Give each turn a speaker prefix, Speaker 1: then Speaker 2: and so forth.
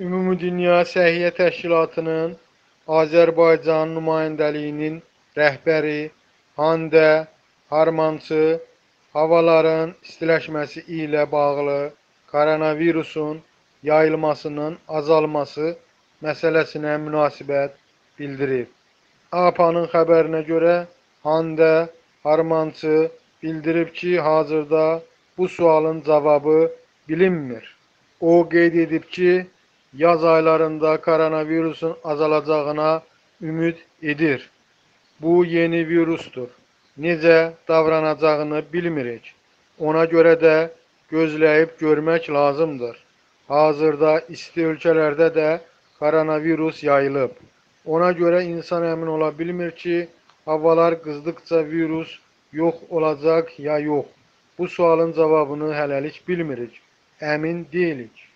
Speaker 1: Ümumdünya Səhiyyə Təşkilatının Azərbaycan nümayəndəliyinin rəhbəri Hande Harmançı havaların istiləşməsi ilə bağlı koronavirusun yayılmasının azalması məsələsinə münasibət bildirib. APA'nın xəbərinə görə Hande Harmançı bildirib ki, hazırda bu sualın cavabı bilinmir. O qeyd edib ki, yaz aylarında koronavirusun azalacağına ümid edir. Bu yeni virusdur. Necə davranacağını bilmirik. Ona görə də gözləyib görmək lazımdır. Hazırda isti ölkələrdə də koronavirus yayılıb. Ona görə insan əmin ola bilmir ki, havalar qızdıqca virus yox olacaq ya yox. Bu sualın cavabını hələlik bilmirik. Əmin deyilik.